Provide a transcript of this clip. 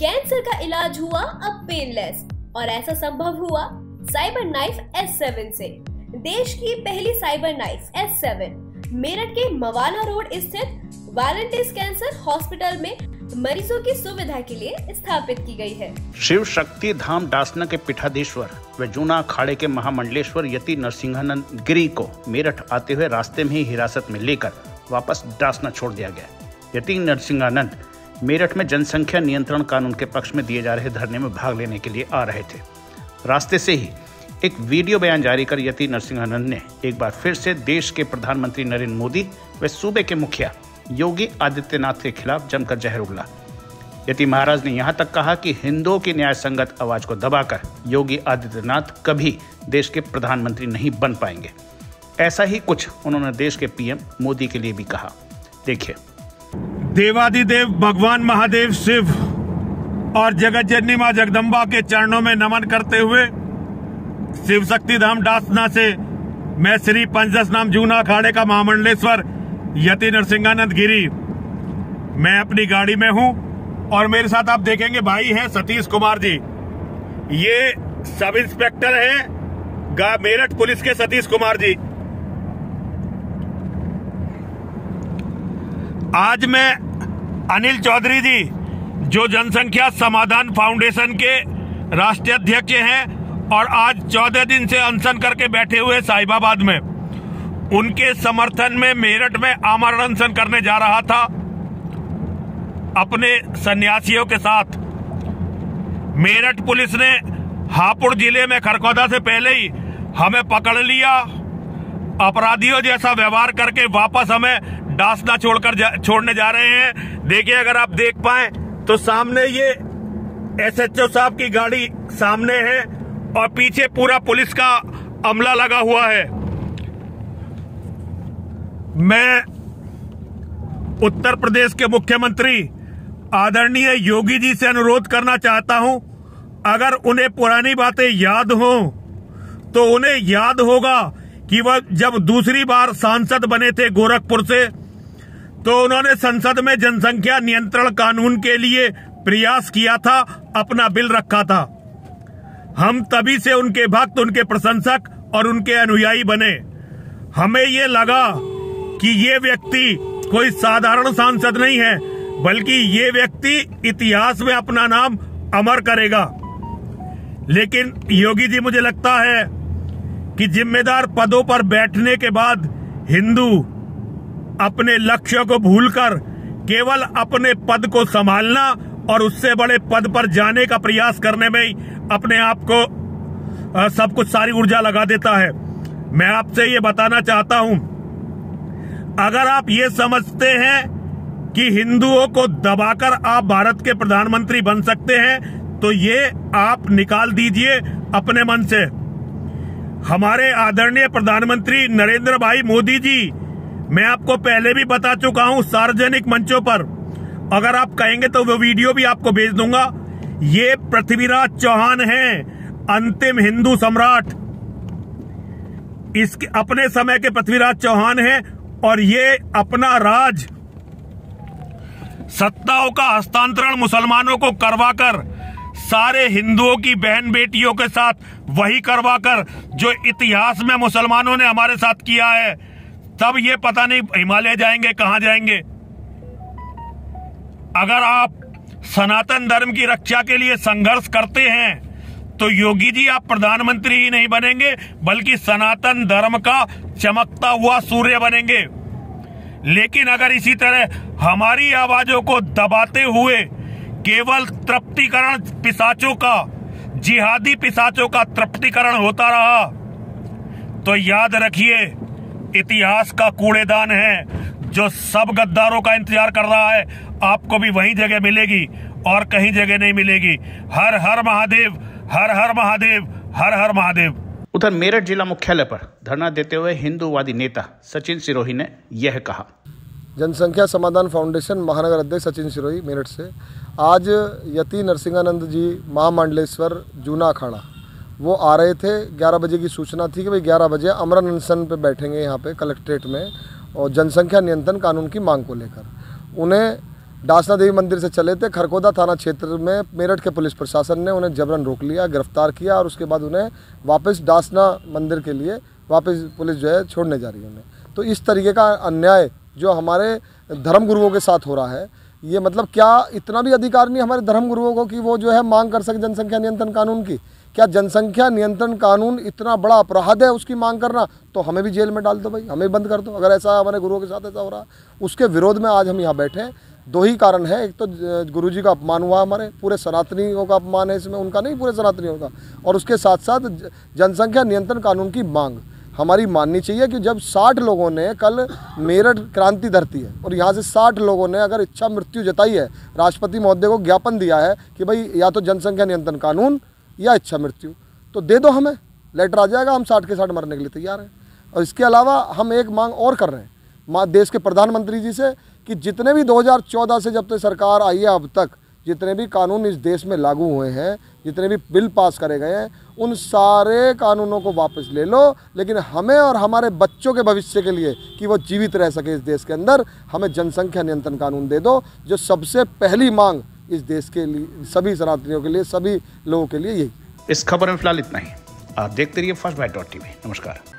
Cancer का इलाज हुआ अब पेनलेस और ऐसा संभव हुआ साइबर नाइफ S7 से। देश की पहली साइबर नाइफ S7 मेरठ के मवाना रोड स्थित वालंटिस कैंसर हॉस्पिटल में मरीजों की सुविधा के लिए स्थापित की गई है। शिव शक्ति धाम डासना के पीठाधीश्वर व जूना अखाड़े के महामंडलेश्वर यति नरसिंहानंद गिरी को मेरठ आते हुए रास्ते में ही हिरासत में लेकर वापस डासना छोड़ दिया गया। यति नरसिंहानंद मेरठ में जनसंख्या नियंत्रण कानून के पक्ष में दिए जा रहे धरने में भाग लेने के लिए आ रहे थे। रास्ते से ही एक वीडियो बयान जारी कर यति नरसिंहानंद ने एक बार फिर से देश के प्रधानमंत्री नरेंद्र मोदी व सूबे के मुखिया योगी आदित्यनाथ के खिलाफ जमकर जहर उगला। यति महाराज ने यहाँ तक कहा कि हिंदुओं की न्याय संगत आवाज़ को दबाकर योगी आदित्यनाथ कभी देश के प्रधानमंत्री नहीं बन पाएँगे। ऐसा ही कुछ उन्होंने देश के पीएम मोदी के लिए भी कहा। देखिए देवादिदेव, भगवान महादेव शिव और जगत जननी माँ जगदम्बा के चरणों में नमन करते हुए शिव शक्ति धाम डासना से मैं श्री पंचदश नाम जूना अखाड़े का महामंडलेश्वर यति नरसिंहानंद गिरी। मैं अपनी गाड़ी में हूँ और मेरे साथ आप देखेंगे भाई हैं सतीश कुमार जी। ये सब इंस्पेक्टर हैं मेरठ पुलिस के सतीश कुमार जी। आज मैं अनिल चौधरी जी, जो जनसंख्या समाधान फाउंडेशन के राष्ट्रीय अध्यक्ष हैं और आज चौदह दिन से अनशन करके बैठे हुए साहिबाबाद में, उनके समर्थन में मेरठ में आमरण अनशन करने जा रहा था। अपने सन्यासियों के साथ, मेरठ पुलिस ने हापुड़ ज़िले में खरखौदा से पहले ही हमें पकड़ लिया। अपराधियों जैसा व्यवहार करके वापस हमें डासना छोड़कर छोड़ने जा रहे हैं। देखिए, अगर आप देख पाए तो सामने ये एसएचओ साहब की गाड़ी सामने है और पीछे पूरा पुलिस का अमला लगा हुआ है। मैं उत्तर प्रदेश के मुख्यमंत्री आदरणीय योगी जी से अनुरोध करना चाहता हूँ, अगर उन्हें पुरानी बातें याद हो तो उन्हें याद होगा कि वह जब दूसरी बार सांसद बने थे गोरखपुर से तो उन्होंने संसद में जनसंख्या नियंत्रण कानून के लिए प्रयास किया था, अपना बिल रखा था। हम तभी से उनके भक्त, उनके प्रशंसक और उनके अनुयायी बने। हमें ये लगा कि ये व्यक्ति कोई साधारण सांसद नहीं है, बल्कि ये व्यक्ति इतिहास में अपना नाम अमर करेगा। लेकिन योगी जी, मुझे लगता है कि जिम्मेदार पदों पर बैठने के बाद हिंदू अपने लक्ष्य को भूलकर केवल अपने पद को संभालना और उससे बड़े पद पर जाने का प्रयास करने में ही अपने आप को सब कुछ सारी ऊर्जा लगा देता है। मैं आपसे ये बताना चाहता हूँ, अगर आप ये समझते हैं कि हिंदुओं को दबाकर आप भारत के प्रधानमंत्री बन सकते हैं तो ये आप निकाल दीजिए अपने मन से। हमारे आदरणीय प्रधानमंत्री नरेंद्र भाई मोदी जी मैं आपको पहले भी बता चुका हूँ सार्वजनिक मंचों पर। अगर आप कहेंगे तो वो वीडियो भी आपको भेज दूँगा। ये पृथ्वीराज चौहान हैं, अंतिम हिंदू सम्राट। इसके अपने समय के पृथ्वीराज चौहान हैं और ये अपना राज सत्ताओं का हस्तांतरण मुसलमानों को करवाकर, सारे हिंदुओं की बहन बेटियों के साथ वही करवाकर, जो इतिहास में मुसलमानों ने हमारे साथ किया है तब ये पता नहीं हिमालय जाएँगे, कहाँ जाएँगे। अगर आप सनातन धर्म की रक्षा के लिए संघर्ष करते हैं तो योगी जी आप प्रधानमंत्री ही नहीं बनेंगे, बल्कि सनातन धर्म का चमकता हुआ सूर्य बनेंगे। लेकिन अगर इसी तरह हमारी आवाजों को दबाते हुए केवल तृप्तिकरण पिसाचों का, जिहादी पिसाचों का तृप्तिकरण होता रहा तो याद रखिए इतिहास का कूड़ेदान है जो सब गद्दारों का इंतज़ार कर रहा है। आपको भी वही जगह मिलेगी और कहीं जगह नहीं मिलेगी। हर हर महादेव हर हर महादेव हर हर महादेव। उधर मेरठ जिला मुख्यालय पर धरना देते हुए हिंदूवादी नेता सचिन सिरोही ने यह कहा। जनसंख्या समाधान फाउंडेशन महानगर अध्यक्ष सचिन सिरोही मेरठ से। आज यति नरसिंहानंद जी महामंडलेश्वर जूना अखाड़ा वो आ रहे थे 11 बजे की सूचना थी कि भाई 11 बजे अमरन अनशन पे बैठेंगे यहाँ पे कलेक्ट्रेट में और जनसंख्या नियंत्रण कानून की मांग को लेकर। उन्हें डासना देवी मंदिर से चले थे खरकोदा थाना क्षेत्र में मेरठ के पुलिस प्रशासन ने उन्हें जबरन रोक लिया, गिरफ़्तार किया और उसके बाद उन्हें वापस डासना मंदिर के लिए वापस पुलिस जो है छोड़ने जा रही है उन्हें। तो इस तरीके का अन्याय जो हमारे धर्म गुरुओं के साथ हो रहा है, ये मतलब क्या इतना भी अधिकार नहीं हमारे धर्म गुरुओं को कि वो जो है मांग कर सके जनसंख्या नियंत्रण कानून की? क्या जनसंख्या नियंत्रण कानून इतना बड़ा अपराध है उसकी मांग करना? तो हमें भी जेल में डाल दो भाई, हमें बंद कर दो। अगर ऐसा हमारे गुरुओं के साथ ऐसा हो रहा उसके विरोध में आज हम यहाँ बैठे हैं। दो ही कारण है। एक तो गुरु जी का अपमान हुआ हमारे, पूरे सनातनियों का अपमान है इसमें, उनका नहीं, पूरे सनातनियों का। और उसके साथ साथ जनसंख्या नियंत्रण कानून की मांग। हमारी माननी चाहिए कि जब 60 लोगों ने कल मेरठ क्रांति धरती है, और यहाँ से 60 लोगों ने अगर इच्छा मृत्यु जताई है, राष्ट्रपति महोदय को ज्ञापन दिया है कि भाई या तो जनसंख्या नियंत्रण कानून या इच्छा मृत्यु। तो दे दो हमें, लेटर आ जाएगा, हम साठ के साठ मरने के लिए तैयार हैं। और इसके अलावा हम एक मांग और कर रहे हैं देश के प्रधानमंत्री जी से, कि जितने भी 2014 से जब तक सरकार आई है अब तक, जितने भी कानून इस देश में लागू हुए हैं, जितने भी बिल पास करे गए हैं, उन सारे कानूनों को वापस ले लो। लेकिन हमें और हमारे बच्चों के भविष्य के लिए कि वो जीवित रह सके इस देश के अंदर, हमें जनसंख्या नियंत्रण कानून दे दो, जो सबसे पहली मांग इस देश के लिए, सभी सनातनियों के लिए, सभी लोगों के लिए यही। इस खबर में फ़िलहाल इतना ही। आप देखते रहिए फ़र्स्ट बाइट डॉट टीवी नमस्कार।